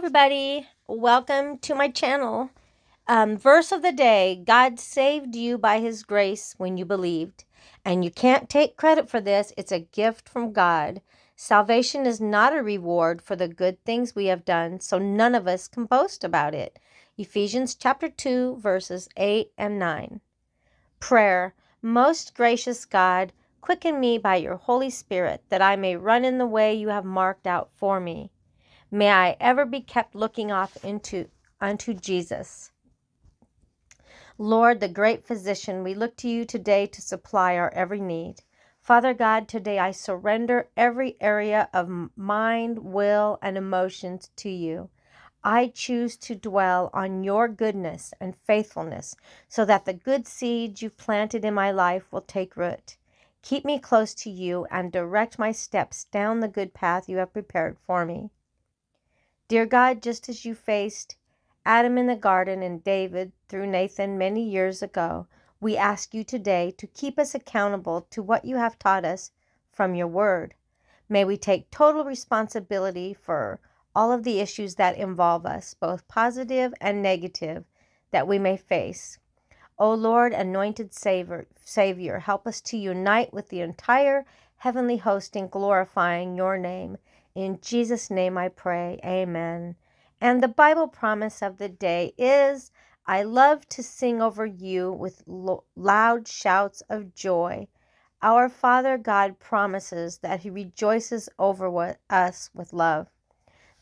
everybody. Welcome to my channel. Um, verse of the day God saved you by his grace when you believed. And you can't take credit for this, it's a gift from God. Salvation is not a reward for the good things we have done, so none of us can boast about it. Ephesians chapter 2, verses 8 and 9. Prayer Most gracious God, quicken me by your Holy Spirit that I may run in the way you have marked out for me. May I ever be kept looking off into unto Jesus. Lord, the great physician, we look to you today to supply our every need. Father God, today I surrender every area of mind, will, and emotions to you. I choose to dwell on your goodness and faithfulness so that the good seeds you've planted in my life will take root. Keep me close to you and direct my steps down the good path you have prepared for me. Dear God, just as you faced Adam in the garden and David through Nathan many years ago, we ask you today to keep us accountable to what you have taught us from your word. May we take total responsibility for all of the issues that involve us, both positive and negative, that we may face. O Lord, anointed Savior, Savior, help us to unite with the entire heavenly host in glorifying your name in Jesus' name I pray. Amen. And the Bible promise of the day is I love to sing over you with lo- loud shouts of joy. Our Father God promises that He rejoices over us with love.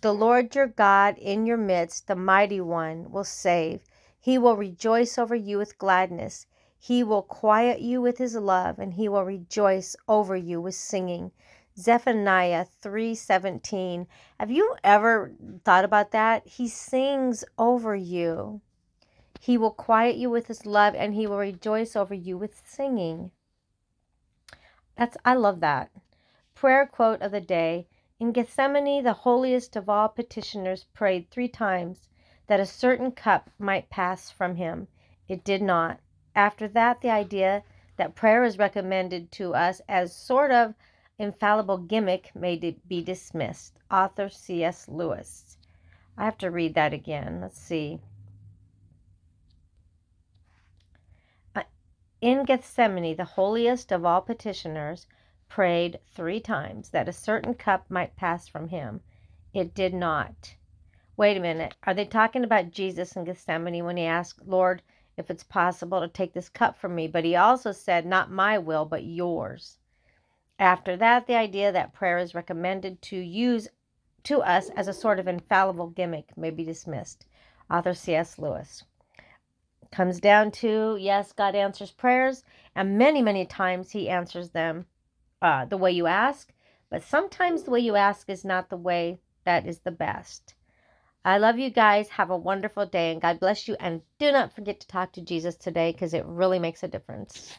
The Lord your God in your midst, the mighty one, will save. He will rejoice over you with gladness. He will quiet you with his love, and he will rejoice over you with singing. Zephaniah 3:17. Have you ever thought about that? He sings over you. He will quiet you with his love and he will rejoice over you with singing. That's I love that. Prayer quote of the day. In Gethsemane, the holiest of all petitioners prayed 3 times that a certain cup might pass from him. It did not. After that, the idea that prayer is recommended to us as sort of infallible gimmick may be dismissed. Author C.S. Lewis. I have to read that again. Let's see. Uh, in Gethsemane, the holiest of all petitioners prayed three times that a certain cup might pass from him. It did not. Wait a minute. Are they talking about Jesus in Gethsemane when he asked, Lord, if it's possible to take this cup from me? But he also said, Not my will, but yours. After that, the idea that prayer is recommended to use to us as a sort of infallible gimmick may be dismissed. Author C.S. Lewis. Comes down to yes, God answers prayers, and many, many times He answers them uh, the way you ask, but sometimes the way you ask is not the way that is the best. I love you guys. Have a wonderful day, and God bless you. And do not forget to talk to Jesus today because it really makes a difference.